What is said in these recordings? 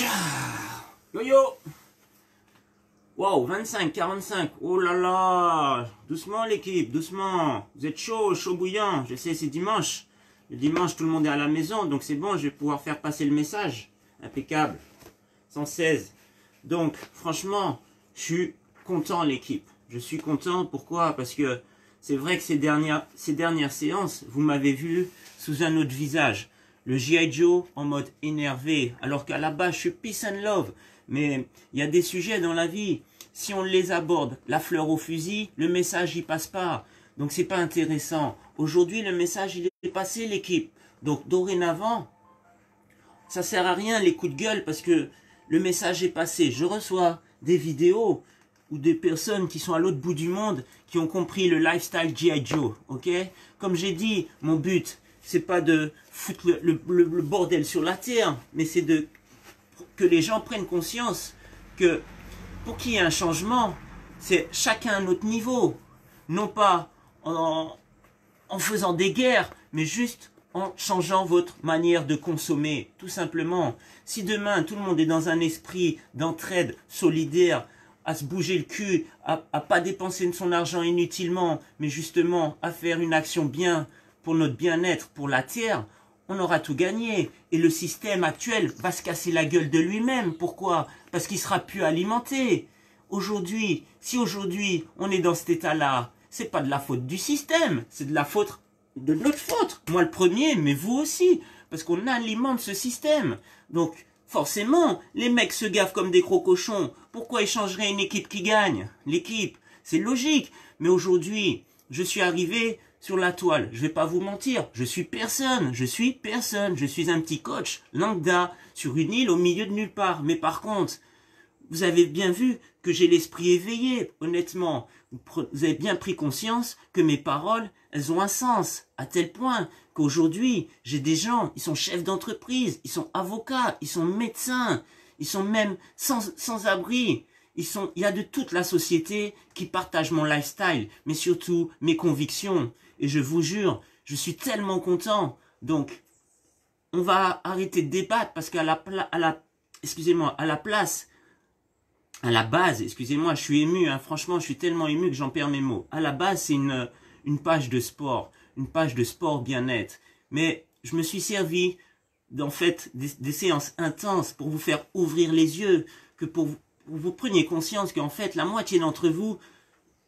Yo yo Wow, 25, 45. Oh là là Doucement l'équipe, doucement. Vous êtes chaud, chaud bouillant. Je sais, c'est dimanche. Le dimanche, tout le monde est à la maison, donc c'est bon, je vais pouvoir faire passer le message. Impeccable. 116. Donc, franchement, je suis content l'équipe. Je suis content, pourquoi? Parce que c'est vrai que ces dernières, ces dernières séances, vous m'avez vu sous un autre visage. Le G.I. Joe en mode énervé, alors qu'à la base, je suis peace and love. Mais il y a des sujets dans la vie, si on les aborde, la fleur au fusil, le message y passe pas. Donc c'est pas intéressant. Aujourd'hui, le message il est passé, l'équipe. Donc dorénavant, ça sert à rien les coups de gueule parce que le message est passé. Je reçois des vidéos ou des personnes qui sont à l'autre bout du monde qui ont compris le lifestyle G.I. Joe, ok? Comme j'ai dit, mon but, c'est pas de foutre le, bordel sur la terre, mais c'est de que les gens prennent conscience que pour qu'il y ait un changement, c'est chacun à notre niveau, non pas en, en faisant des guerres, mais juste en changeant votre manière de consommer, tout simplement. Si demain tout le monde est dans un esprit d'entraide solidaire, à se bouger le cul, à, à pas dépenser son argent inutilement, mais justement à faire une action bien pour notre bien-être, pour la terre, on aura tout gagné. Et le système actuel va se casser la gueule de lui-même. Pourquoi? Parce qu'il sera plus alimenté. Aujourd'hui, si aujourd'hui on est dans cet état-là, c'est pas de la faute du système, c'est de la faute de notre faute. Moi le premier, mais vous aussi, parce qu'on alimente ce système. Donc forcément, les mecs se gavent comme des gros cochons. Pourquoi ils changeraient une équipe qui gagne? L'équipe, c'est logique. Mais aujourd'hui, je suis arrivé sur la toile. Je vais pas vous mentir, je suis personne, je suis personne. Je suis un petit coach lambda sur une île au milieu de nulle part. Mais par contre, vous avez bien vu que j'ai l'esprit éveillé, honnêtement. Vous avez bien pris conscience que mes paroles, elles ont un sens, à tel point qu'aujourd'hui, j'ai des gens, ils sont chefs d'entreprise, ils sont avocats, ils sont médecins, ils sont même sans, sans abri. Ils sont, il y a de toute la société qui partage mon lifestyle, mais surtout mes convictions. Et je vous jure, je suis tellement content. Donc, on va arrêter de débattre parce qu'à la, à la, excusez-moi, à la place à la base, excusez-moi, je suis ému, hein, franchement, je suis tellement ému que j'en perds mes mots. À la base, c'est une, une page de sport, une page de sport bien-être. Mais je me suis servi, en fait, des, séances intenses pour vous faire ouvrir les yeux, que pour vous, vous preniez conscience qu'en fait, la moitié d'entre vous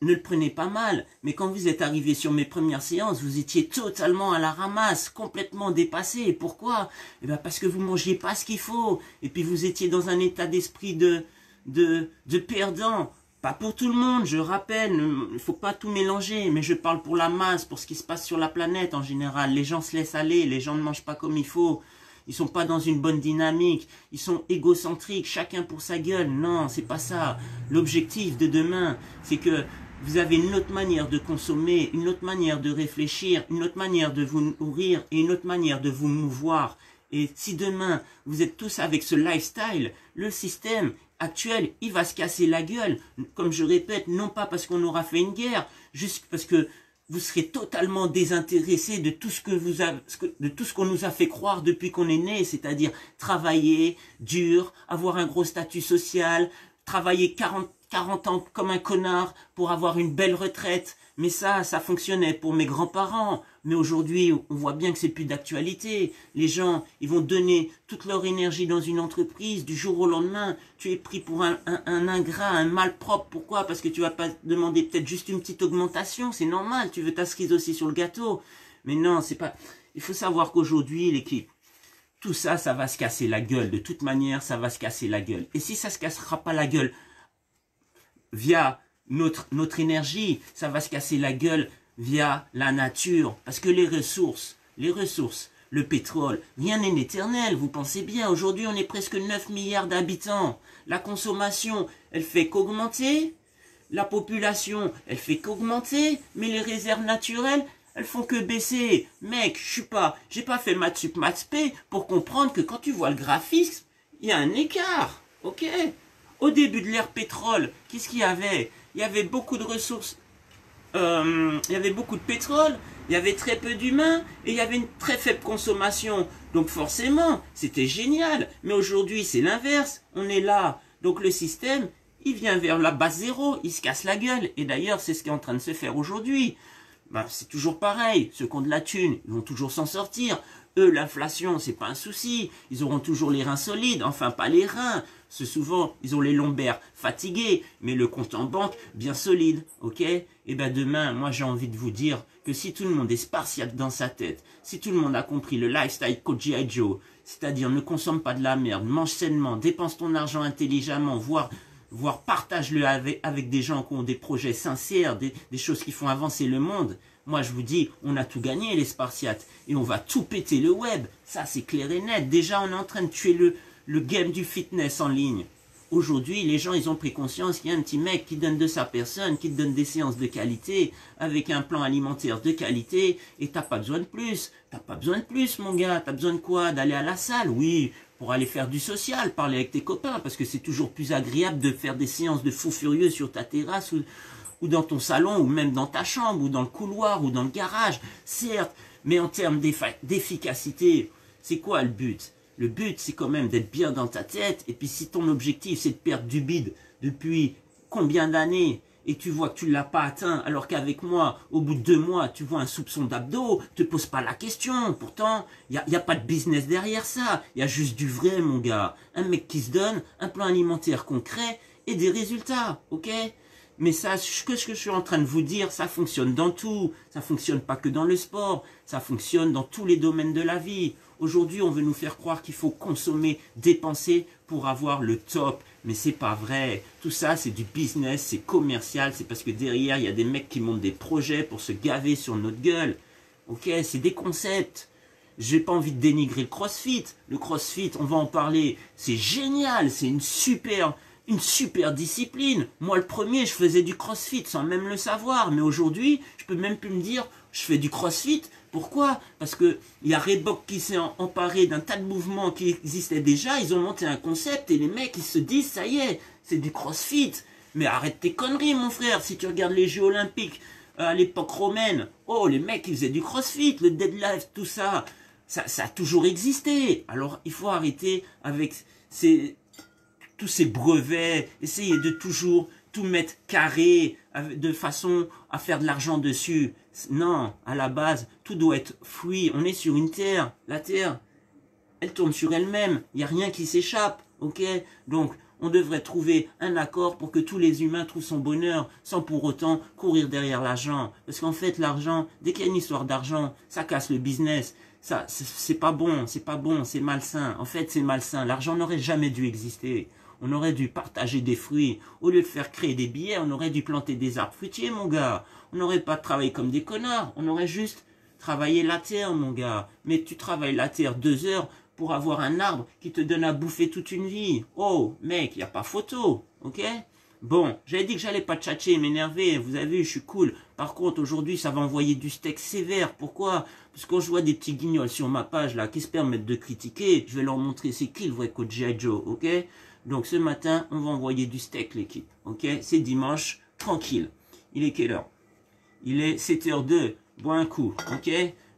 ne le prenez pas mal. Mais quand vous êtes arrivé sur mes premières séances, vous étiez totalement à la ramasse, complètement dépassé. pourquoi? Eh bien, parce que vous mangiez pas ce qu'il faut. Et puis, vous étiez dans un état d'esprit de, de, perdants. Pas pour tout le monde, je rappelle, il ne faut pas tout mélanger, mais je parle pour la masse, pour ce qui se passe sur la planète en général. Les gens se laissent aller, les gens ne mangent pas comme il faut, ils sont pas dans une bonne dynamique, ils sont égocentriques, chacun pour sa gueule. Non, c'est pas ça. L'objectif de demain, c'est que vous avez une autre manière de consommer, une autre manière de réfléchir, une autre manière de vous nourrir et une autre manière de vous mouvoir. Et si demain vous êtes tous avec ce lifestyle, le système actuel, il va se casser la gueule. Comme je répète, non pas parce qu'on aura fait une guerre, juste parce que vous serez totalement désintéressé de tout ce que vous de tout ce qu'on nous a fait croire depuis qu'on est né, c'est-à-dire travailler dur, avoir un gros statut social, travailler 40, 40 ans comme un connard pour avoir une belle retraite. Mais ça, ça fonctionnait pour mes grands-parents. Mais aujourd'hui, on voit bien que c'est plus d'actualité. Les gens, ils vont donner toute leur énergie dans une entreprise du jour au lendemain. Tu es pris pour un, un, ingrat, un malpropre. Pourquoi? Parce que tu vas pas demander peut-être juste une petite augmentation. C'est normal. Tu veux ta aussi sur le gâteau. Mais non, c'est pas. Il faut savoir qu'aujourd'hui, l'équipe, tout ça, ça va se casser la gueule. De toute manière, ça va se casser la gueule. Et si ça se cassera pas la gueule via notre, notre énergie, ça va se casser la gueule via la nature. Parce que les ressources, les ressources, le pétrole, rien n'est éternel, vous pensez bien. Aujourd'hui, on est presque 9 milliards d'habitants. La consommation, elle fait qu'augmenter. La population, elle fait qu'augmenter. Mais les réserves naturelles, elles font que baisser. Mec, je suis pas, j'ai pas fait maths sup maths p pour comprendre que quand tu vois le graphisme, il y a un écart. Ok? Au début de l'ère pétrole, qu'est-ce qu'il y avait? Il y avait beaucoup de ressources euh, il y avait beaucoup de pétrole, il y avait très peu d'humains et il y avait une très faible consommation. Donc forcément, c'était génial. Mais aujourd'hui, c'est l'inverse. On est là. Donc le système, il vient vers la base zéro, il se casse la gueule. Et d'ailleurs, c'est ce qui est en train de se faire aujourd'hui. Ben, c'est toujours pareil. Ceux qui ont de la thune, ils vont toujours s'en sortir. Eux, l'inflation, c'est pas un souci. Ils auront toujours les reins solides. Enfin, pas les reins. C'est souvent, ils ont les lombaires fatigués, mais le compte en banque bien solide, ok? Et eh ben demain, moi j'ai envie de vous dire que si tout le monde est spartiate dans sa tête, si tout le monde a compris le lifestyle coach G.I. Joe, c'est-à-dire ne consomme pas de la merde, mange sainement, dépense ton argent intelligemment, voire voire partage-le avec, avec, des gens qui ont des projets sincères, des, des, choses qui font avancer le monde. Moi, je vous dis, on a tout gagné, les Spartiates, et on va tout péter le web. Ça, c'est clair et net. Déjà, on est en train de tuer le, game du fitness en ligne. Aujourd'hui, les gens, ils ont pris conscience qu'il y a un petit mec qui donne de sa personne, qui te donne des séances de qualité, avec un plan alimentaire de qualité, et t'as pas besoin de plus. T'as pas besoin de plus, mon gars. T'as besoin de quoi? D'aller à la salle? Oui, pour aller faire du social, parler avec tes copains, parce que c'est toujours plus agréable de faire des séances de fou furieux sur ta terrasse ou dans ton salon, ou même dans ta chambre, ou dans le couloir, ou dans le garage. Certes, mais en termes d'efficacité, c'est quoi le but? Le but, c'est quand même d'être bien dans ta tête. Et puis si ton objectif, c'est de perdre du bide depuis combien d'années? Et tu vois que tu ne l'as pas atteint, alors qu'avec moi, au bout de deux mois, tu vois un soupçon d'abdos, te pose pas la question. Pourtant, il n'y a, a, pas de business derrière ça. Il y a juste du vrai, mon gars. Un mec qui se donne, un plan alimentaire concret et des résultats, ok? Mais ça, ce que je suis en train de vous dire, ça fonctionne dans tout. Ça fonctionne pas que dans le sport. Ça fonctionne dans tous les domaines de la vie. Aujourd'hui, on veut nous faire croire qu'il faut consommer, dépenser pour avoir le top. Mais c'est pas vrai. Tout ça, c'est du business, c'est commercial. C'est parce que derrière, il y a des mecs qui montent des projets pour se gaver sur notre gueule. Ok, c'est des concepts. J'ai pas envie de dénigrer le crossfit. Le crossfit, on va en parler. C'est génial. C'est une super, une super discipline. Moi, le premier, je faisais du crossfit sans même le savoir. Mais aujourd'hui, je peux même plus me dire, je fais du crossfit pourquoi? Parce qu'il y a Reebok qui s'est emparé d'un tas de mouvements qui existaient déjà, ils ont monté un concept et les mecs ils se disent ça y est, c'est du crossfit. Mais arrête tes conneries mon frère, si tu regardes les Jeux Olympiques euh, à l'époque romaine, oh les mecs ils faisaient du crossfit, le deadlift, tout ça, ça, ça a toujours existé. Alors il faut arrêter avec ces, tous ces brevets, essayer de toujours tout mettre carré, de façon à faire de l'argent dessus. Non, à la base, tout doit être fluide. On est sur une terre. La terre, elle tourne sur elle-même. Il n'y a rien qui s'échappe. Ok? Donc, on devrait trouver un accord pour que tous les humains trouvent son bonheur sans pour autant courir derrière l'argent. Parce qu'en fait, l'argent, dès qu'il y a une histoire d'argent, ça casse le business. Ça, c'est pas bon, c'est pas bon, c'est malsain. En fait, c'est malsain. L'argent n'aurait jamais dû exister. On aurait dû partager des fruits. Au lieu de faire créer des billets, on aurait dû planter des arbres fruitiers, mon gars. On n'aurait pas travaillé comme des connards. On aurait juste travaillé la terre, mon gars. Mais tu travailles la terre deux heures pour avoir un arbre qui te donne à bouffer toute une vie. Oh, mec, il n'y a pas photo, ok? Bon, j'avais dit que j'allais pas tchatcher, m'énerver, vous avez vu, je suis cool. Par contre, aujourd'hui, ça va envoyer du steak sévère. Pourquoi? Parce que quand je vois des petits guignols sur ma page, là, qui se permettent de critiquer, je vais leur montrer c'est qui le vrai coach G.I. Joe, ok? Donc ce matin, on va envoyer du steak l'équipe. Ok? C'est dimanche, tranquille. Il est quelle heure? Il est 7h02. Bois un coup. Ok?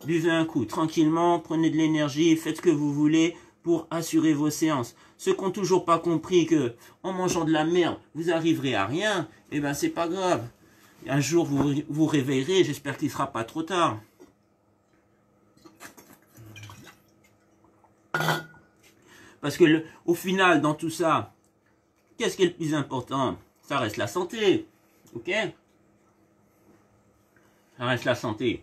Buvez un coup tranquillement, prenez de l'énergie, faites ce que vous voulez pour assurer vos séances. Ceux qui n'ont toujours pas compris que en mangeant de la merde, vous arriverez à rien, eh ben c'est pas grave. Un jour vous vous réveillerez, j'espère qu'il ne sera pas trop tard. Parce que au final, dans tout ça, qu'est-ce qui est le plus important? Ça reste la santé. Ok? Ça reste la santé.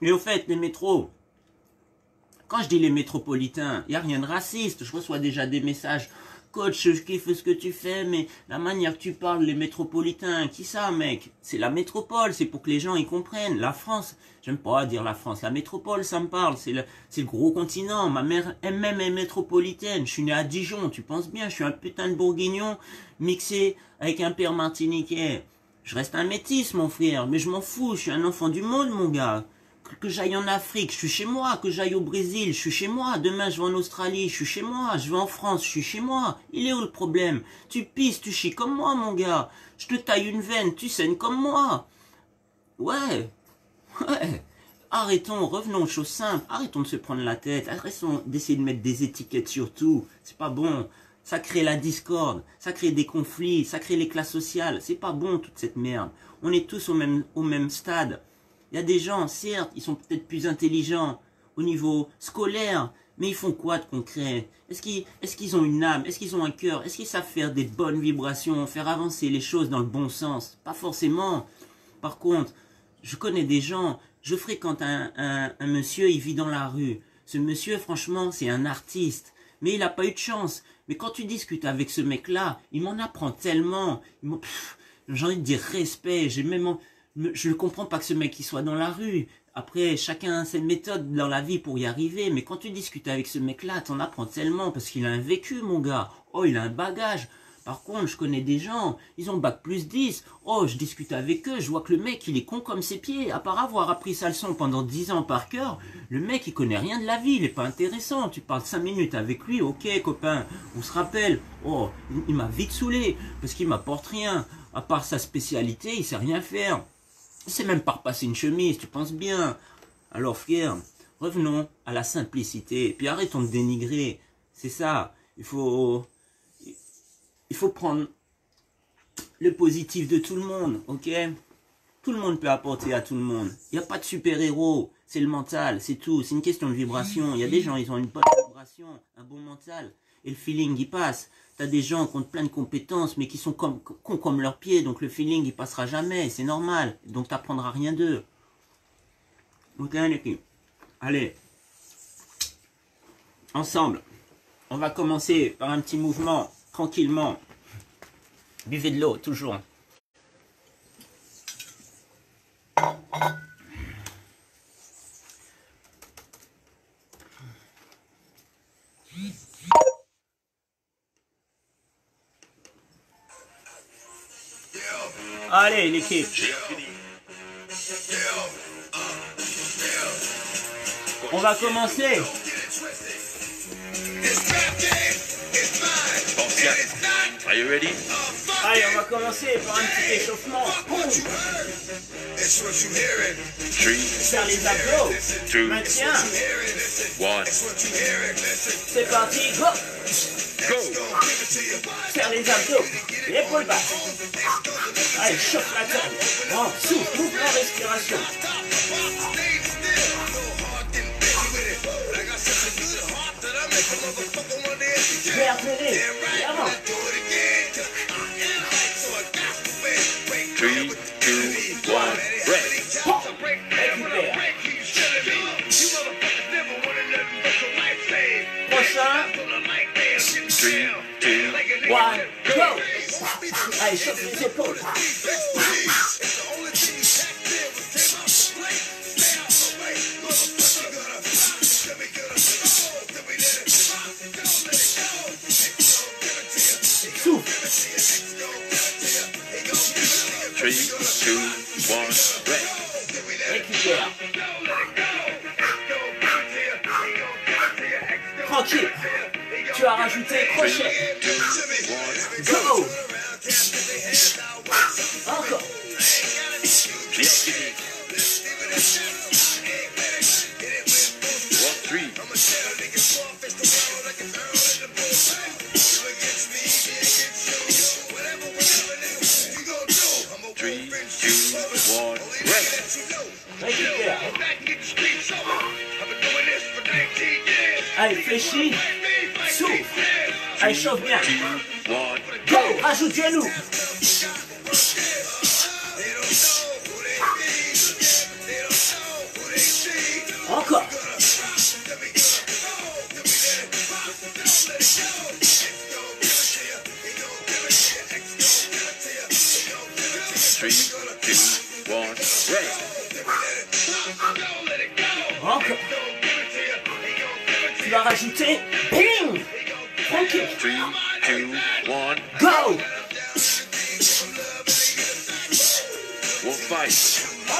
Mais au fait, les métros, quand je dis les métropolitains, il n'y a rien de raciste. Je reçois déjà des messages coach, je kiffe ce que tu fais, mais la manière que tu parles, les métropolitains, qui ça, mec? C'est la métropole, c'est pour que les gens y comprennent. La France, j'aime pas dire la France, la métropole, ça me parle, c'est le, gros continent. Ma mère elle-même est métropolitaine. Je suis né à Dijon, tu penses bien, je suis un putain de bourguignon mixé avec un père martiniquais. Je reste un métis, mon frère, mais je m'en fous, je suis un enfant du monde, mon gars que j'aille en Afrique, je suis chez moi, que j'aille au Brésil, je suis chez moi, demain je vais en Australie, je suis chez moi, je vais en France, je suis chez moi. Il est où le problème? Tu pisses, tu chies comme moi, mon gars. Je te taille une veine, tu saignes comme moi. Ouais, ouais. Arrêtons, revenons aux choses simples. Arrêtons de se prendre la tête. Arrêtons d'essayer de mettre des étiquettes sur tout. C'est pas bon. Ça crée la discorde. Ça crée des conflits. Ça crée les classes sociales. C'est pas bon toute cette merde. On est tous au même, au même stade. Il y a des gens, certes, ils sont peut-être plus intelligents au niveau scolaire, mais ils font quoi de concret? Est-ce qu'ils ont une âme? Est-ce qu'ils ont un cœur? Est-ce qu'ils savent faire des bonnes vibrations, faire avancer les choses dans le bon sens? Pas forcément. Par contre, je connais des gens, je fréquente un monsieur, il vit dans la rue. Ce monsieur, franchement, c'est un artiste. Mais il n'a pas eu de chance. Mais quand tu discutes avec ce mec-là, il m'en apprend tellement. J'ai envie de dire respect. J'ai même, je ne comprends pas que ce mec il soit dans la rue. Après, chacun a ses méthodes dans la vie pour y arriver, mais quand tu discutes avec ce mec-là, t'en apprends tellement, parce qu'il a un vécu, mon gars. Oh, il a un bagage. Par contre, je connais des gens, ils ont bac plus 10. Oh, je discute avec eux, je vois que le mec, il est con comme ses pieds. À part avoir appris sa leçon pendant 10 ans par cœur, le mec, il connaît rien de la vie, il est pas intéressant. Tu parles 5 minutes avec lui, ok, copain, on se rappelle. Oh, il, m'a vite saoulé, parce qu'il m'apporte rien. À part sa spécialité, il sait rien faire. C'est même pas repasser une chemise, tu penses bien. Alors frère, revenons à la simplicité, puis arrêtons de dénigrer. C'est ça, il faut, il faut prendre le positif de tout le monde, ok? Tout le monde peut apporter à tout le monde. Il n'y a pas de super-héros, c'est le mental, c'est tout, c'est une question de vibration. Il y a des gens, ils ont une bonne vibration, un bon mental, et le feeling, il passe. T'as des gens qui ont plein de compétences, mais qui sont comme, comme leurs pieds, donc le feeling, il passera jamais, c'est normal. Donc t'apprendras rien d'eux. Ok. Allez. Ensemble. On va commencer par un petit mouvement, tranquillement. Buvez de l'eau, toujours. Allez, l'équipe. On va commencer. Are you ready? Allez, on va commencer par un petit échauffement. Faire les abdos. Two, Maintien. one, C'est parti, go. Go! Faire les abdos. L'épaule basse. Allez, chauffe la tête. Oh, souffle, souffle la respiration. Vertez-les. Et avant. Three, two, one, rest. Hop. Récupère. One, go. Souffle. three, two, one. Tranquille. Tu as rajouté crochet. Fléchis. Souffle. Two, one, Go. Rajoute genou. Encore. Rajouter. Bing. Tranquille. Three, two, one, Go. one, fight.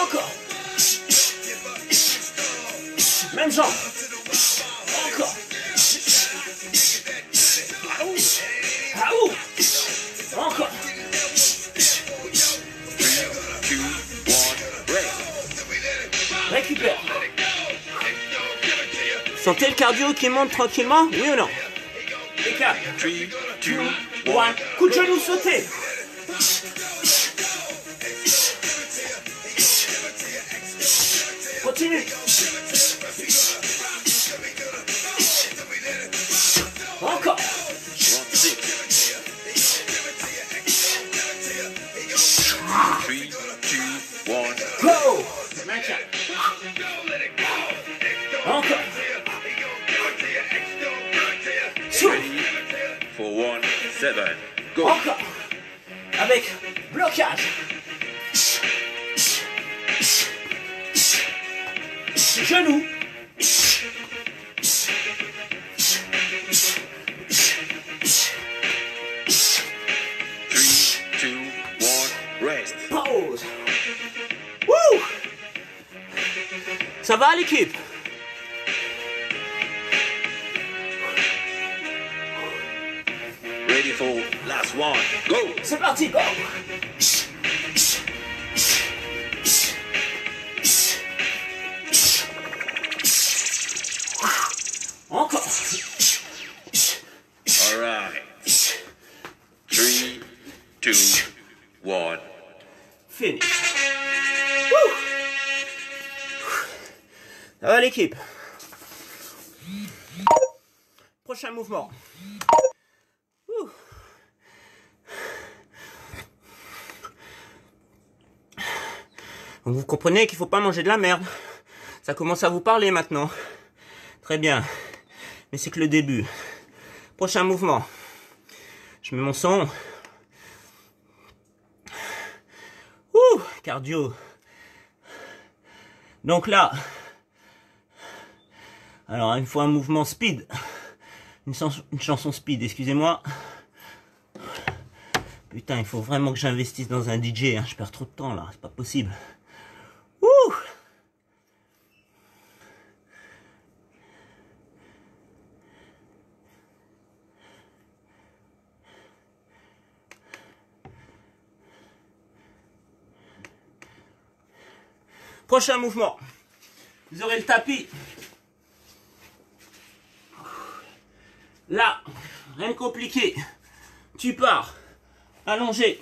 Encore. Même jambe. Encore. Ah ouh. Encore. Three, two, one, rest. Récupère. Sentez le cardio qui monte tranquillement Oui ou non Et 4, 3, 2, 1. 1. Coup de genou sauté. Continue. 7. Go. Encore. Avec blocage. Genou. 3, 2, 1. Rest. Pause. Wouh Ça va l'équipe? Ready for last one. Go. C'est parti, go Encore. All right. 3, 2, 1. Fini. Wouh. Ça va l'équipe? Prochain mouvement. Ouh. Donc vous comprenez qu'il faut pas manger de la merde. Ça commence à vous parler maintenant. Très bien. Mais c'est que le début. Prochain mouvement. Je mets mon son. Ouh, cardio. Donc là, alors il faut un mouvement speed, une, chanson- une chanson speed, excusez-moi. Putain, il faut vraiment que j'investisse dans un DJ, hein, je perds trop de temps là, c'est pas possible. Ouh Prochain mouvement. Vous aurez le tapis. Là, rien de compliqué. Tu pars, allongé.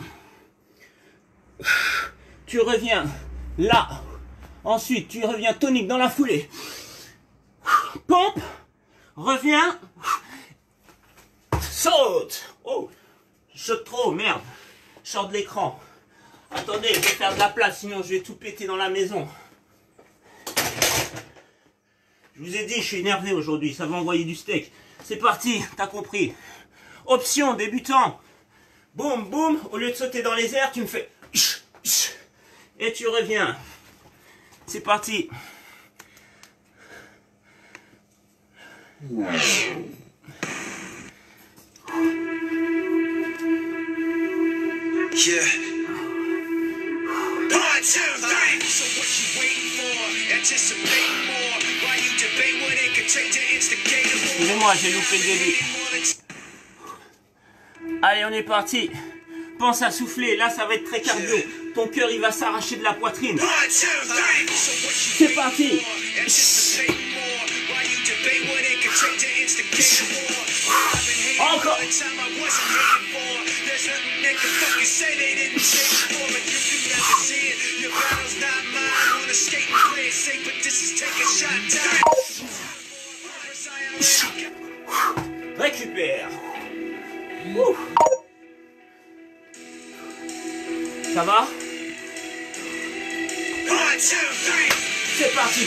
Tu reviens là. Ensuite, tu reviens tonique dans la foulée. Pompe, reviens. Saute. Oh, je trop, merde. Je sors de l'écran. Attendez, je vais faire de la place, sinon je vais tout péter dans la maison. Je vous ai dit, je suis énervé aujourd'hui, ça va envoyer du steak. C'est parti, t'as compris. Option, débutant. Boum, boum, au lieu de sauter dans les airs, tu me fais... Et tu reviens. C'est parti. Yeah. Excusez-moi, j'ai loupé le début. Allez, on est parti. Pense à souffler, là ça va être très cardio. Ton cœur il va s'arracher de la poitrine. C'est parti. Encore. Récupère. Ouh. Ça va? C'est parti,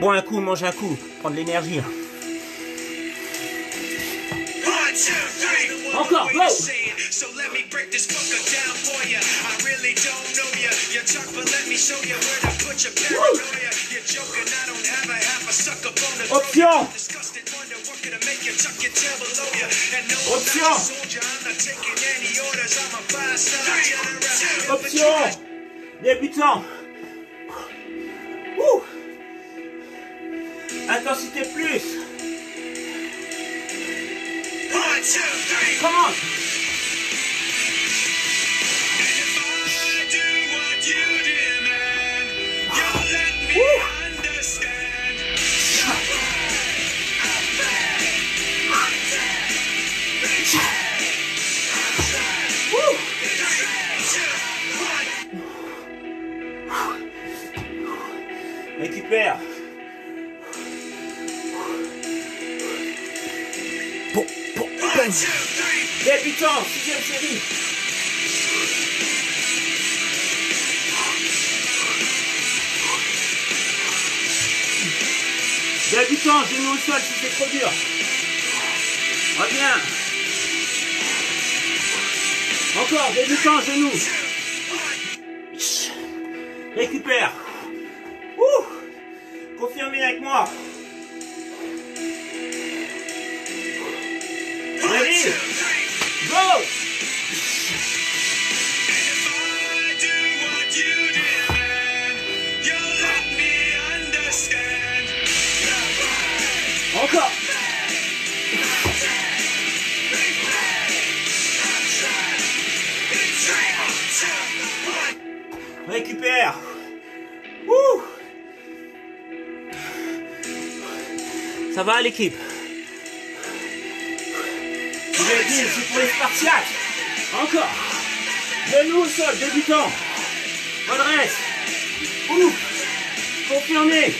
Bois un coup, mange un coup. Prends de l'énergie. Three. Encore, go. So let me break Come on. Débutant, sixième série. Débutant, genou au sol si c'est trop dur. Reviens. Encore, débutant, genou. Récupère. Dit, c'est pour les Spartiates. Encore. Genou au sol, débutant. Redresse. Ouh. Confirmé.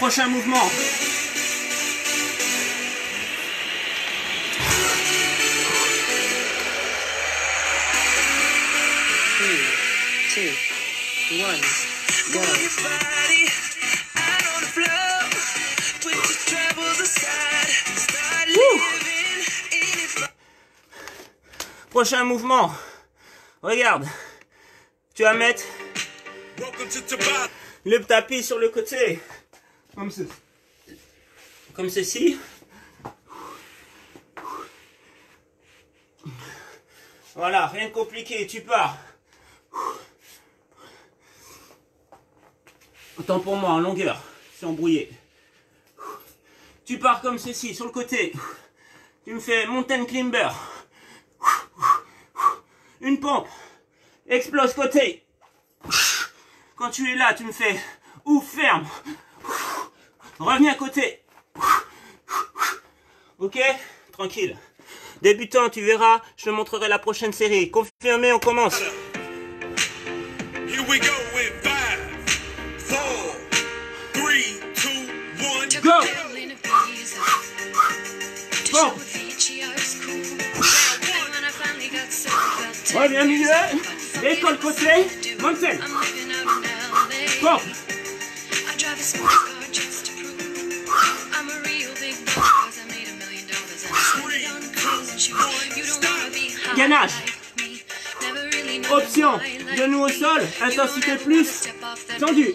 Prochain mouvement. Three, two, one, go. Prochain mouvement. Regarde. Tu vas mettre le tapis sur le côté. Comme ceci. Voilà, rien de compliqué, tu pars. Autant pour moi, en longueur, c'est embrouillé. Tu pars comme ceci, sur le côté. Tu me fais mountain climber. Une pompe. Explose côté. Quand tu es là, tu me fais ouf, ferme. Reviens côté. Ok Tranquille. Débutant, tu verras, je te montrerai la prochaine série. Confirmé, on commence. Here we go with five, four, three, two, one. Go Bon. Reviens milieu. Décolle côté. Mountain. Bon. Gainage. Option. Genou au sol. Intensité plus. Tendu.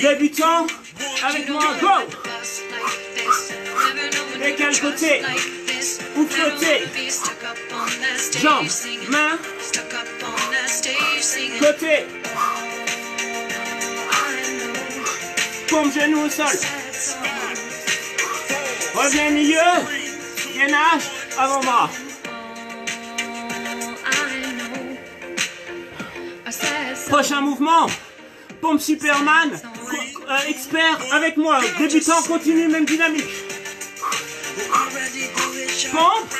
Débutant. Avec moi. Go. to trust côté? Never côté? Jambes. singing. Main. Stuck up on that stage singing. Côté. Pompe genou au sol. Reviens milieu. Gainage. Avant-bras. Prochain mouvement. Pompe Superman. Euh, expert avec moi. Débutant, continue, même dynamique. Pompe.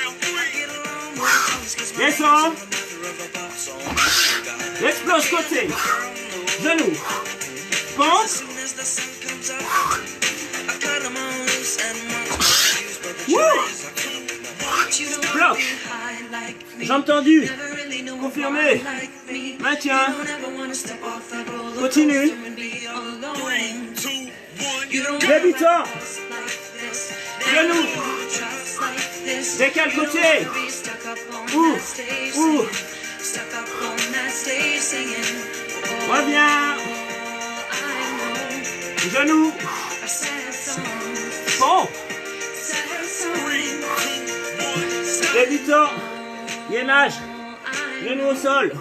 Descends. Explose côté. Genou. Pompe. Wouh. Bloc. Jambes tendues. Confirmé. Maintien. Continue. Débutant. Genou. Décale côté. Ouh. Ouh. Reviens. Genou. Pompe. Débutant. Gainage. Genou au sol.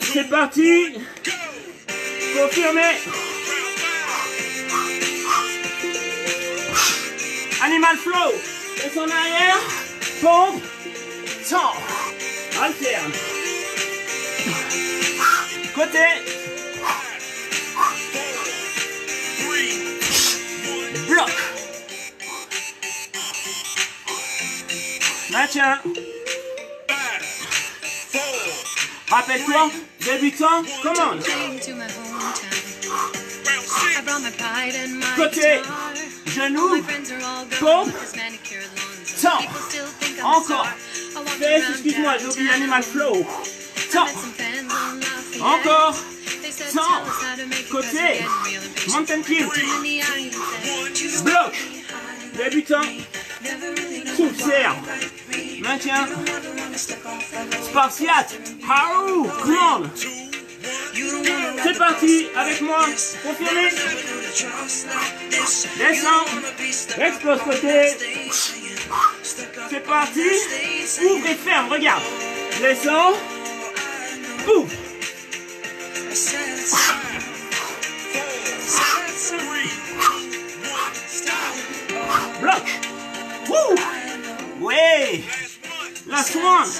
C'est parti. Confirmé. Animal flow. Laisse en arrière. Pompe. Temps. Alterne. Côté. Maintien. Rappelle-toi, débutant, commande. Côté. Genou. Pompe. Temps. Encore. around excuse-moi, j'ai oublié l'animal flow. Temps. Encore. Temps. Côté. Mountain kill. Bloc. Débutant. Souffle, serre. Maintien. Spartiate. Commande. C'est parti. Avec moi. Confirmé. Descends. Explose côté. C'est parti. Ouvre et ferme. Regarde. Descends. Ouvre. Bloc. Wouh. Oui. Last one.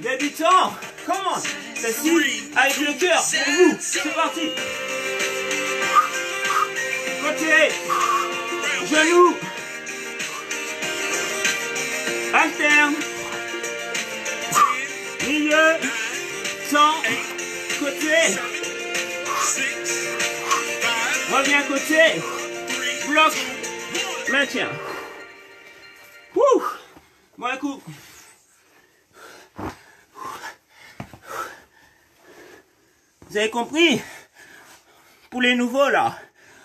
Débutant. Comment Ceci avec le cœur pour vous. C'est parti. Côté. Genou. Alterne. Milieu. Temps. Côté. Reviens côté. Bloc. Maintien. Wouh. Bon, un coup. Vous avez compris? Pour les nouveaux là.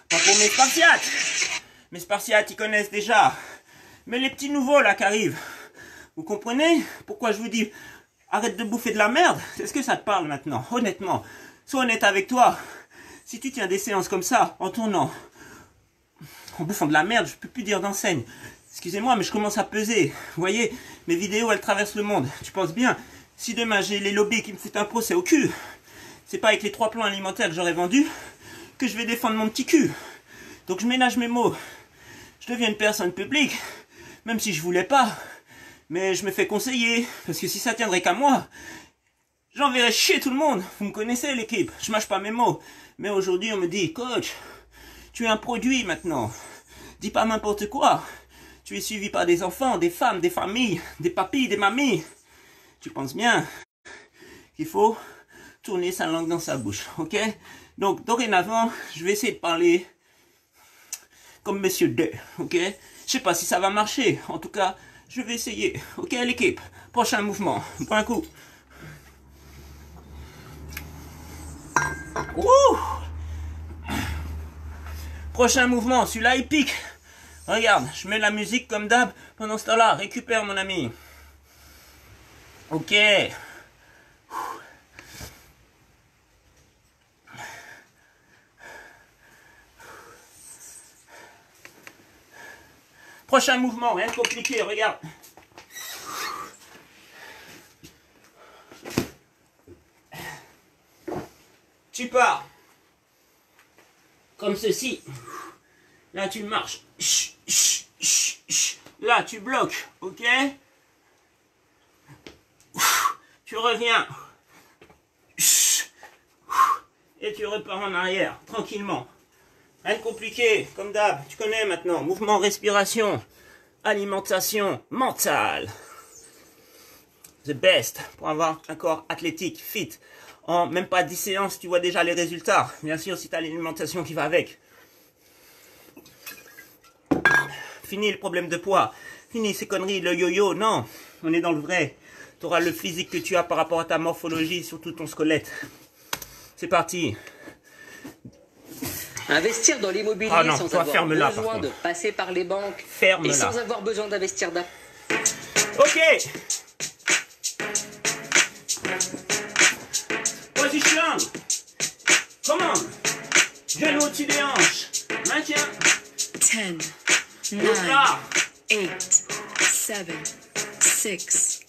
Pas pour mes spartiates. Mes spartiates, ils connaissent déjà. Mais les petits nouveaux là qui arrivent. Vous comprenez? Pourquoi je vous dis arrête de bouffer de la merde? Est-ce que ça te parle maintenant? Honnêtement. Sois honnête avec toi. Si tu tiens des séances comme ça, en tournant, en bouffant de la merde, je peux plus dire d'enseigne. Excusez-moi, mais je commence à peser. Vous voyez, mes vidéos, elles traversent le monde. Tu penses bien, si demain j'ai les lobbies qui me foutent un procès au cul, c'est pas avec les trois plans alimentaires que j'aurais vendus que je vais défendre mon petit cul. Donc je ménage mes mots. Je deviens une personne publique, même si je voulais pas. Mais je me fais conseiller, parce que si ça tiendrait qu'à moi, j'enverrais chier tout le monde. Vous me connaissez l'équipe, je mâche pas mes mots. Mais aujourd'hui on me dit, coach, tu es un produit maintenant. Dis pas n'importe quoi. Tu es suivi par des enfants, des femmes, des familles, des papis, des mamies. Tu penses bien qu'il faut tourner sa langue dans sa bouche, ok? Donc, dorénavant, je vais essayer de parler comme Monsieur D, ok? Je sais pas si ça va marcher. En tout cas, je vais essayer. Ok, l'équipe? Prochain mouvement. Un coup. Ouh Prochain mouvement, celui-là il pique. Regarde, je mets la musique comme d'hab. Pendant ce temps-là, récupère mon ami. Ok. Prochain mouvement, rien de compliqué, regarde. Tu pars. Comme ceci. Là, tu marches. Là, tu bloques. Ok? Tu reviens. Et tu repars en arrière, tranquillement. Rien de compliqué, comme d'hab. Tu connais maintenant. Mouvement, respiration, alimentation mentale. The best pour avoir un corps athlétique, fit. En même pas 10 séances, tu vois déjà les résultats. Bien sûr, si tu as l'alimentation qui va avec. Fini le problème de poids. Fini ces conneries, le yo-yo. Non, on est dans le vrai. Tu auras le physique que tu as par rapport à ta morphologie, surtout ton squelette. C'est parti. Investir dans l'immobilier Ah sans toi, avoir ferme-la, par besoin de passer par les banques Ferme-la. et sans avoir besoin d'investir d'un Ok. Position. Come on. Genou au-dessus des hanches. Maintiens. 10, Donc 9, là, 8, 7, 6,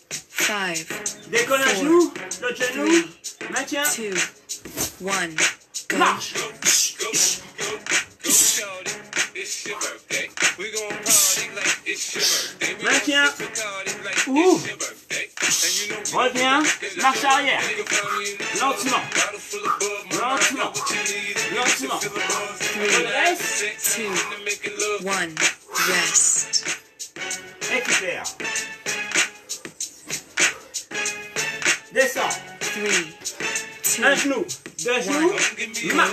5, décolle un genou. L'autre genou. Maintiens. 2, 1, go. Marche. Maintiens. Ouh. Reviens. Marche arrière. Lentement. Lentement. Lentement. Three. 1, rest. Récupère. Descends. 3, Un 2, genou. Deux genoux. Marche.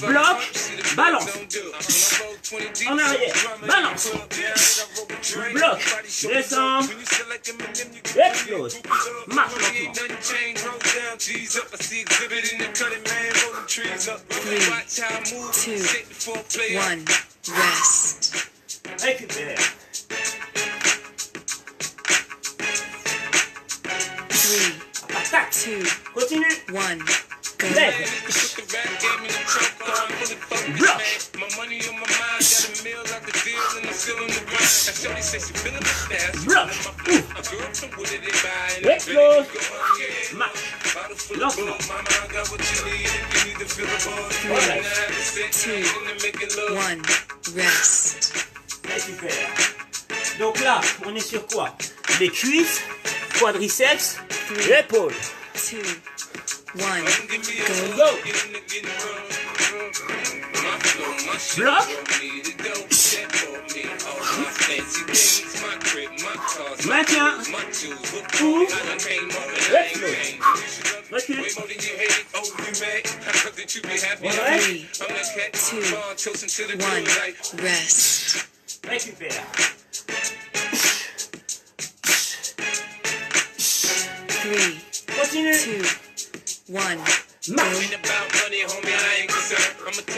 Bloc. Balance. don't do. When I roll 20 deep, En arrière. Balance. Bloc. Descends. Explose. Marche lentement. Three, two. 1, rest. Récupère. 3, Attaque. 2, Continue. 1, go. Lève. Put the rap game in the trunk, I'm fully focused, Bloc. man. My money on my mind, got a meal out the deal, and I'm still in the grind. Now, Shorty say she feeling the stash. Bloc. A girl from Wooded, they buy, and Let's they go. ready to go. Yeah. Marche. Bottle full of Lentement. bug, mama, I got what you need if you need to feel the buzz. Voilà. And I have the sex, Two. and to make it love. 1, rest. Récupère. Donc là, on est sur quoi? Les cuisses, quadriceps, épaules. 2, 1, Give me a go. Bloc. for me to go. That Three, two, one. Match.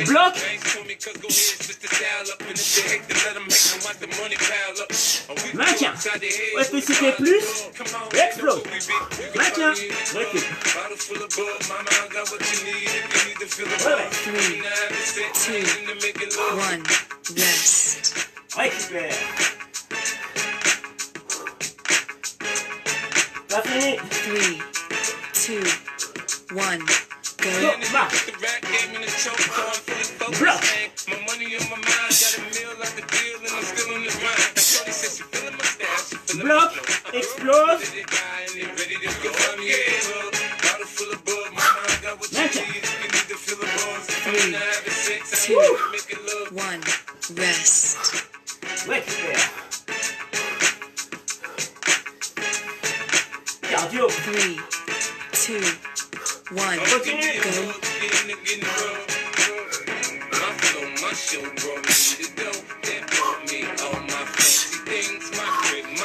Block. Maintien. Espacité plus. Explose. Maintien. Recule. 2, Three, two, one. Yes. Récupère. The choke, so I'm fully focused, Block. man. My money on my mind, got a meal out the deal, and I'm still in the grind. Now, Shorty says she feeling my style, she feeling my Bloc. flow. Explose. They buy and they ready to go. I'm yeah, well, bottle full of bug, mama, I got what you Maintiens. need if you need to feel the buzz. Three, And I have the sex, I two, need to make it love. 1, rest. Récupère. Cardio.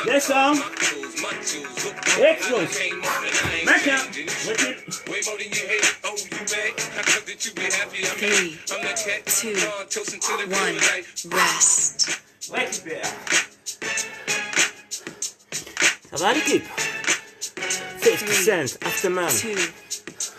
Descends. my tools, my tools. Look, Explose. I came up and I ain't Maintiens. changing. Recule. Way more than you hate. Oh, you mad? I thought that you be happy. I'm Three, I'm that cat. two, born chosen to the 1, good life. rest. Récupère. Ça va l'équipe? 50 cents after man. 2,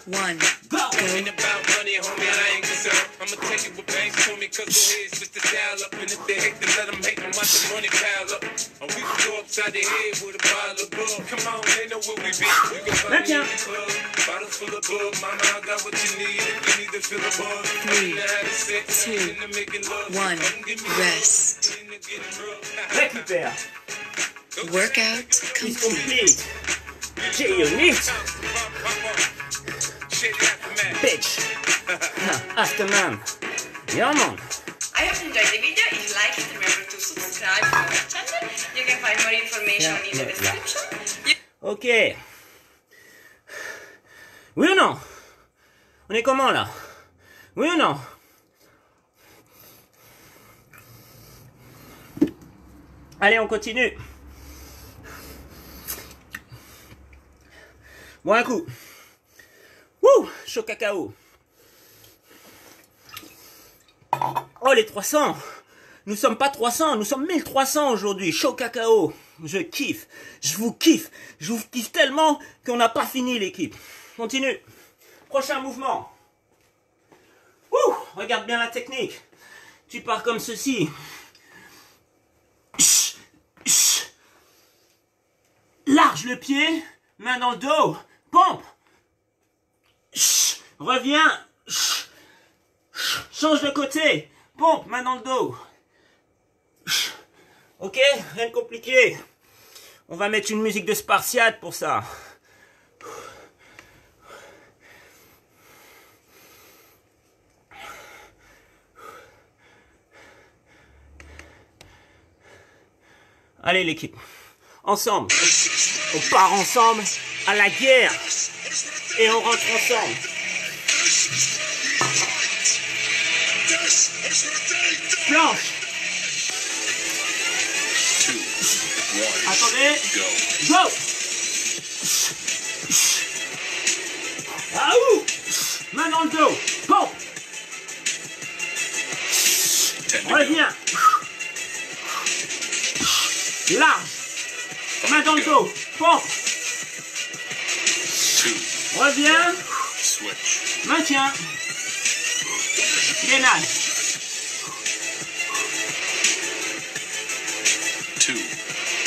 1, Go. Ain't about money, homie, I ain't concerned. I'ma take it with banks to me, cause go ahead, switch the style up. And if they hate, then let them hate and watch the money pile up. Or we can go upside the head with a bottle of bug. Come on, they know where we be. You can find me in the club. Bottle full of bug. Mama, I got what you need if you need to feel the buzz. Three, And I had a sex, two, and to make it love. 1, Come give me rest. in the getting rough. Récupère. Workout is complete. J-Unit, bitch. Afterman. Yeah, man. I hope you enjoyed the video. If you like it, remember to subscribe to our channel. You can find more information Yeah, in the yeah, description. Ok. Oui ou non? On est comment là? Oui ou non? Allez, on continue. Bon, un coup. Wouh Chaud cacao. Oh, les 300 Nous sommes pas 300, nous sommes 1300 aujourd'hui. Chaud cacao. Je kiffe. Je vous kiffe. Je vous kiffe tellement qu'on n'a pas fini l'équipe. Continue. Prochain mouvement. Ouh Regarde bien la technique. Tu pars comme ceci. Large le pied, main dans le dos, pompe. Reviens. Change de côté, pompe, main dans le dos. Ok, rien de compliqué. On va mettre une musique de Spartiate pour ça. Allez l'équipe, ensemble. On part ensemble à la guerre et on rentre ensemble. Planche. Attendez. go. Ah ouh Main dans le dos. Go. Reviens. Large. Main dans le dos. Pompe. Reviens. switch. Maintiens.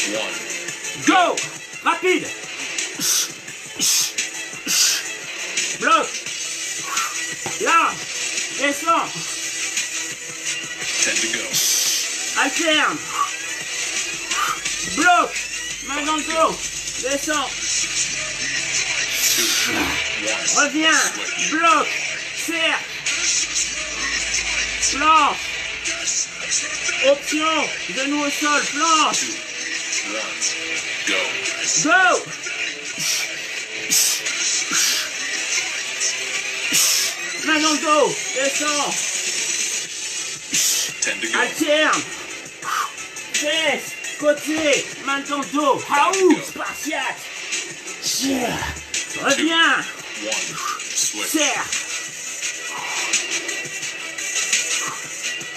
One, Go Rapide Bloc Large Descends ten to go. Alterne Bloc Main dans le dos Descends Reviens. Bloc. Serre. Planche Option Genou au sol. Planche go. Main dans le dos. Descends. Alterne Fesse Côté. Main dans le dos. Haou Spartiate Tiens. Reviens. Serre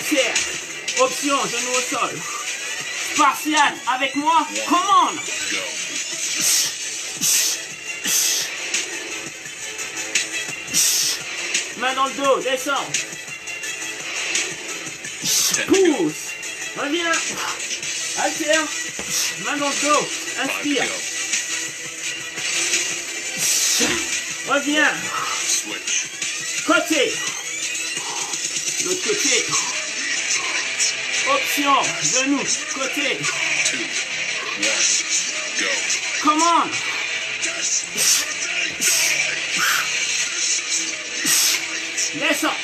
Serre Option Genou au sol Spartiate Avec moi Commande. Main dans le dos, descends. Pousse. Reviens. Alterne. Main dans le dos. Inspire. Reviens. Switch. Côté. L'autre côté. Option. Genou. Côté. Two, one, go. Commande. Descends.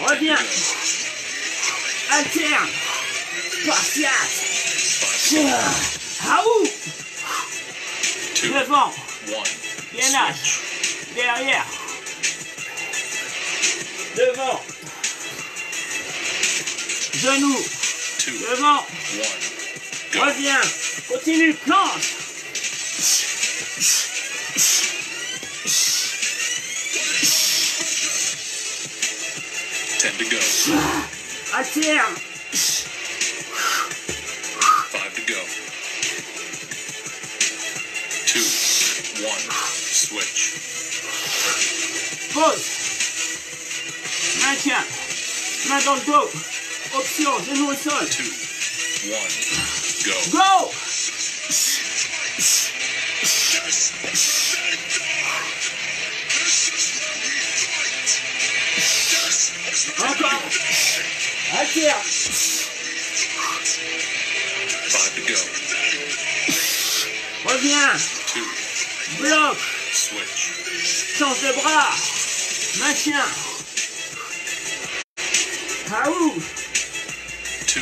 Reviens. Alterne. Spartiate. Devant. one. Gainage. Derrière. Devant. Genou. Devant. Reviens. Continue. Planche. Ten one, switch. Pause. Maintien. Main dans le dos. Option. Genou au sol. Two, one, go. Go. Encore. Alterne. to go. Reviens. Change de bras. Maintiens. Aou. Two.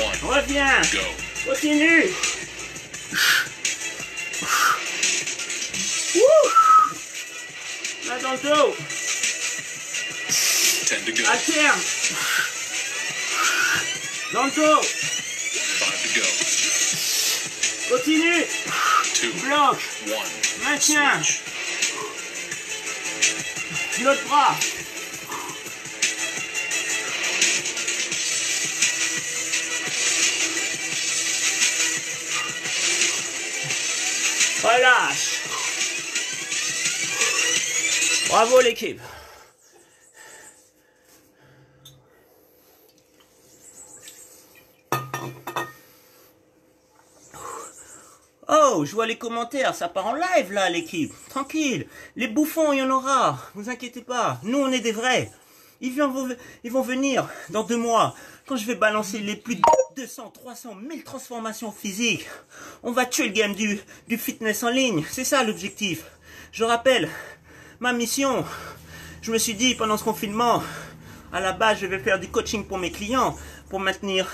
One. Reviens. Go. Continue. Wouh. Main dans le dos. Ten to go. Alterne. Dans le dos. Five to go. Continue. Two. Bloc. One. Maintiens. Switch. L'autre bras. Relâche. Bravo l'équipe. Je vois les commentaires, ça part en live là l'équipe. Tranquille. Les bouffons, il y en aura. Vous inquiétez pas. Nous, on est des vrais. Ils vont, ils vont venir dans deux mois. Quand je vais balancer les plus de 200, 300, 1000 transformations physiques. On va tuer le game du, du fitness en ligne. C'est ça l'objectif. Je rappelle, ma mission. Je me suis dit pendant ce confinement, à la base, je vais faire du coaching pour mes clients, pour maintenir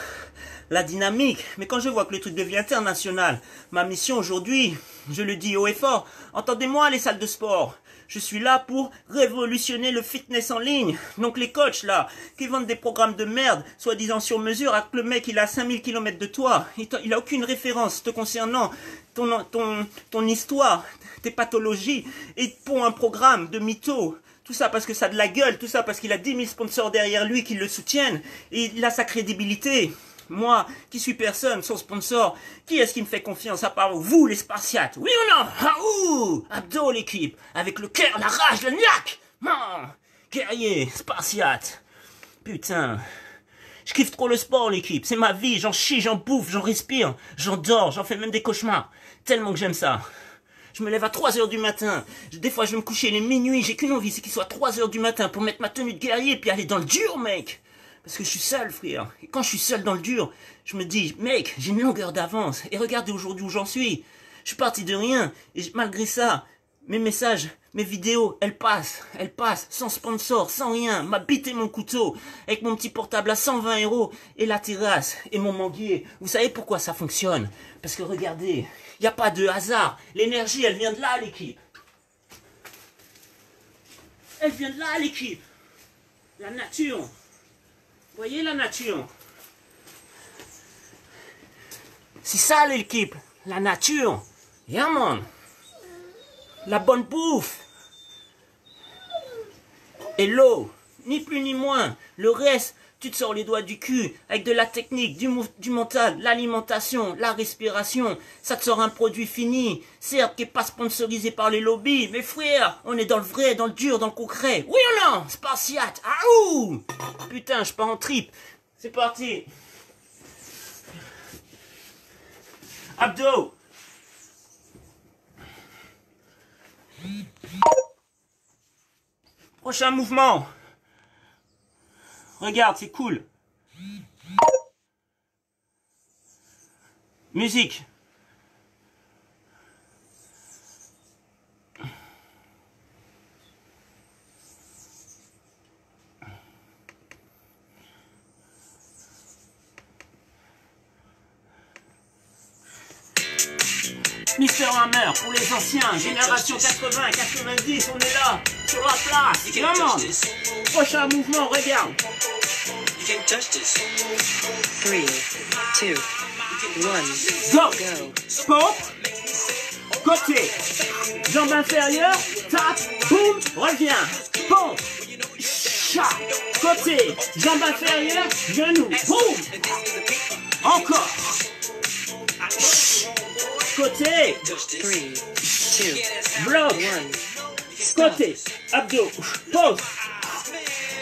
la dynamique. Mais quand je vois que le truc devient international, ma mission aujourd'hui, je le dis haut et fort, entendez-moi les salles de sport. Je suis là pour révolutionner le fitness en ligne. Donc les coachs là, qui vendent des programmes de merde, soi-disant sur mesure, avec le mec il a 5000 km de toi, il a aucune référence te concernant, ton, ton, ton histoire, tes pathologies, et pour un programme de mytho. Tout ça parce que ça a de la gueule, tout ça parce qu'il a 10 000 sponsors derrière lui qui le soutiennent, et il a sa crédibilité. Moi, qui suis personne, son sponsor, qui est-ce qui me fait confiance à part vous, les spartiates? Oui ou non? Ah ouh Abdo, l'équipe, avec le cœur, la rage, le niaque Non Guerrier, spartiate Putain je kiffe trop le sport, l'équipe. C'est ma vie. J'en chie, j'en bouffe, j'en respire, j'en dors, j'en fais même des cauchemars. Tellement que j'aime ça. Je me lève à 3 heures du matin. Des fois, je vais me coucher les minuit. J'ai qu'une envie, c'est qu'il soit 3 heures du matin pour mettre ma tenue de guerrier et puis aller dans le dur, mec. Parce que je suis seul, frère. Et quand je suis seul dans le dur, je me dis, mec, j'ai une longueur d'avance. Et regardez aujourd'hui où j'en suis. Je suis parti de rien. Et malgré ça, mes messages, mes vidéos, elles passent, elles passent, sans sponsor, sans rien, ma bite et mon couteau, avec mon petit portable à 120 euros, et la terrasse, et mon manguier. Vous savez pourquoi ça fonctionne? Parce que regardez, il n'y a pas de hasard. L'énergie, elle vient de là, l'équipe. Elle vient de là, l'équipe. La nature. Voyez la nature C'est ça, l'équipe. La nature. Yeah, man la bonne bouffe et l'eau, ni plus ni moins. Le reste, tu te sors les doigts du cul avec de la technique, du, mental, l'alimentation, la respiration. Ça te sort un produit fini, certes qui n'est pas sponsorisé par les lobbies, mais frère, on est dans le vrai, dans le dur, dans le concret. Oui ou non? Spartiate, aouh Putain, je pars en trip. C'est parti. Abdo Prochain mouvement. Regarde, c'est cool. Musique. Mister Hammer pour les anciens, génération 80, 90, on est là, sur la place, vraiment. Prochain mouvement, regarde. Three, two, one, Go. go. Pompe. Côté. Jambe inférieure. Tape. Boum. Reviens. Pompe. Chat. Côté. Jambe inférieure. Genou. Boum. Encore. Côté. Bloc. Côté. Abdos. Pause.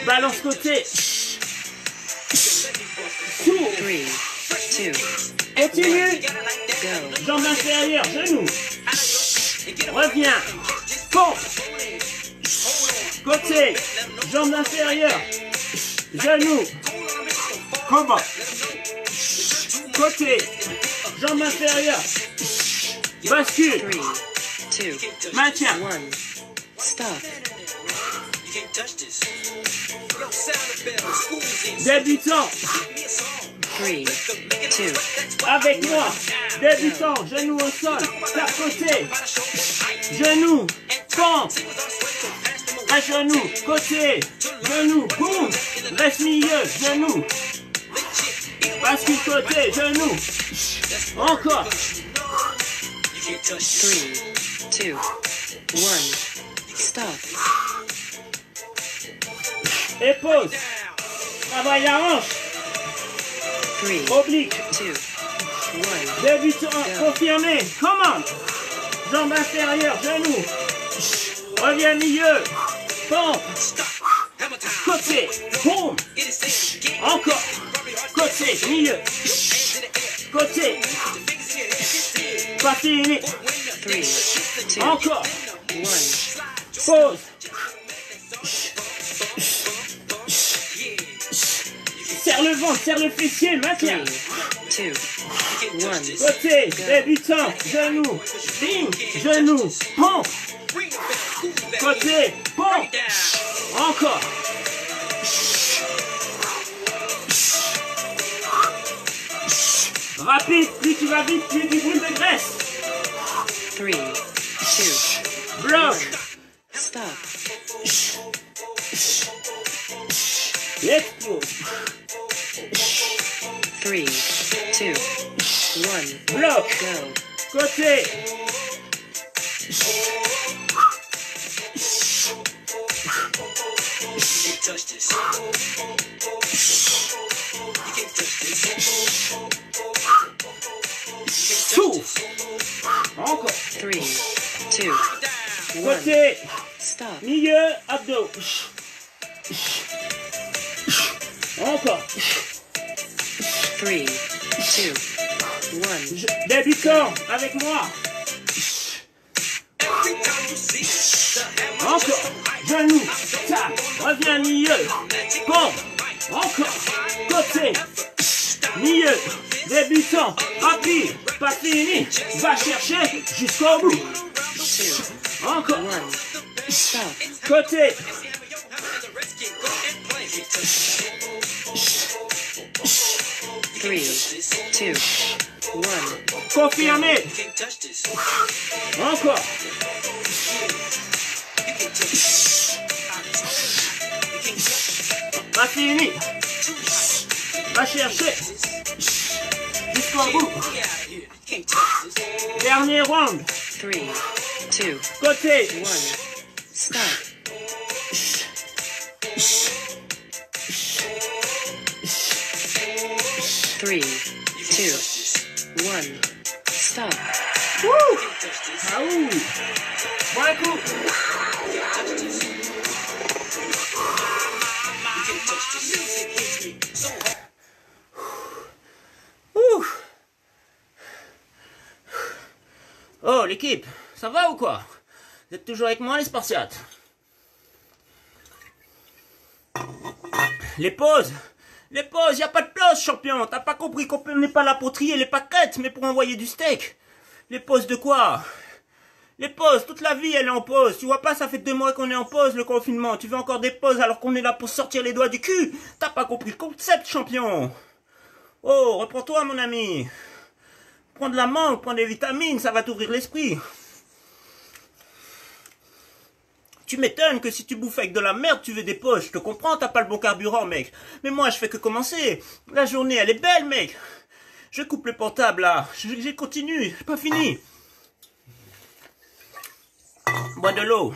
Balance côté. Tour. Continue. go. Jambe inférieure, genou. Reviens. Pompe. Côté. Jambe inférieure. Genou. Combat. Côté. Jambe inférieure. Bascule. Maintien. Débutant. Avec moi. Débutant. Genou au sol. Faire côté. Genou. Pompe. Un genou. Côté. Genou. Boum. Reste milieu. Genou. Bascule côté. Genou. Encore. Three, two, one. Stop. Et pause. Travaille la hanche. Three, Oblique. two, one. Débutant. Confirmé. Commande. Jambe inférieure. Genou. Reviens milieu. Pompe. Côté. Boum. Encore. Côté. Milieu. Côté. Three, two, Encore. one. Pause. Serre le ventre, serre le fessier, maintiens. Three, two, one. Côté, débutant, genou, bing, genou, pompe. Côté, pompe. Encore. Va vite, plus plus tu boules de graisse. 3, 2, Block. Stop. Let's go. 3, 2, 1. Block. Go. Côté. You can't touch this. You can't touch this. 3, 2, 1. Côté. Stop. Milieu. Abdos. Encore. 3, 2, 1. Débutant avec moi. Encore. Genoux. Tap. Reviens milieu. Bon. Encore. Côté. Milieu. Débutant. Rapide. Pas fini. Va chercher jusqu'au bout. Encore. Côté. Three, two, one. Confirmé. Encore. Pas fini. Va chercher. Jusqu'au bout. Dernier round. Three, two, Côté. one. Stop. Three, two, one. Stop. Wouh. Ah ouh. Bon coup. Ouh. Oh l'équipe, ça va ou quoi? Vous êtes toujours avec moi les Spartiates? Les pauses Les pauses, y a pas de place champion. T'as pas compris qu'on n'est pas là pour trier les pâquerettes, mais pour envoyer du steak. Les pauses de quoi? Les pauses, toute la vie elle est en pause. Tu vois pas, ça fait deux mois qu'on est en pause le confinement. Tu veux encore des pauses alors qu'on est là pour sortir les doigts du cul? T'as pas compris le concept champion. Oh, reprends-toi mon ami Prends de la mangue, prends des vitamines, ça va t'ouvrir l'esprit. Tu m'étonnes que si tu bouffes avec de la merde, tu veux des poches. Je te comprends, t'as pas le bon carburant, mec. Mais moi, je fais que commencer. La journée, elle est belle, mec. Je coupe le portable, là. Je, je continue. Pas fini. Bois de l'eau.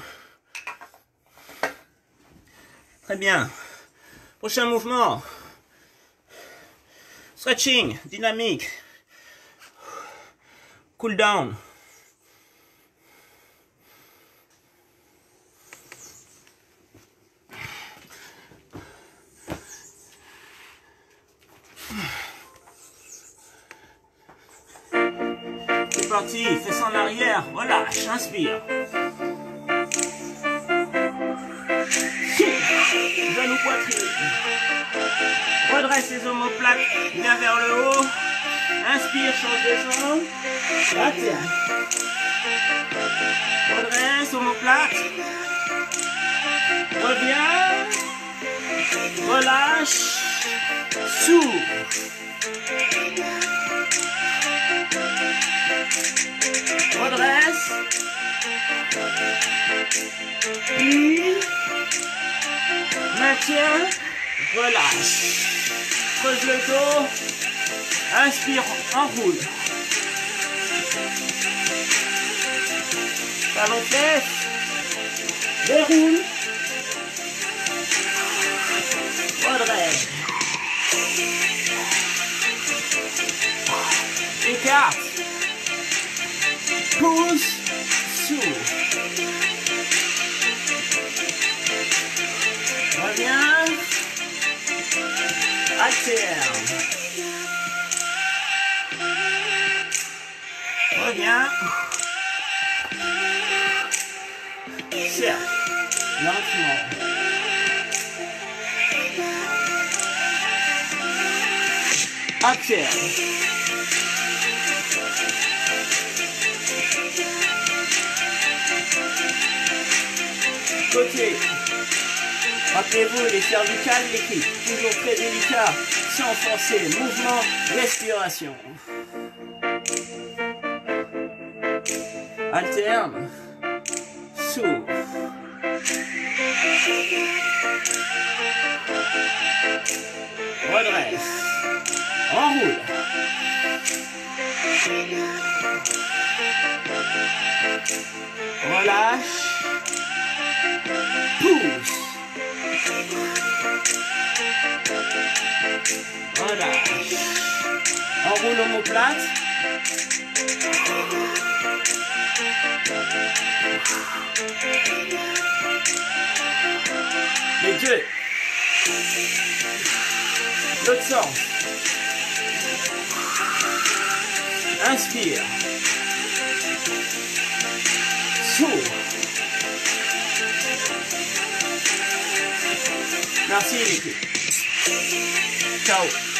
Très bien. Prochain mouvement. Stretching, dynamique. Cool down. C'est parti, fais en arrière, relâche, inspire. Genou poitrine. Redresse les omoplates, viens vers le haut. Inspire, change de jambe. Alterne. Redresse, omoplate. Reviens. Relâche. S'ouvre. Redresse. Puis. Maintiens. Relâche. Creuse le dos. Inspire, enroule. Talon fesse. Déroule. Redresse. Écarte. Pousse. Souffle. Reviens. Alterne. Lentement. Alterne. Côté. Rappelez-vous, les cervicales, l'équipe. Toujours très délicat, sans forcer. Mouvement, respiration. Alterne. Redresse. Enroule. Relâche. Pousse. Relâche. Enroule omoplate. Les deux. L'autre. Inspire. Souffle. Merci l'équipe. Ciao.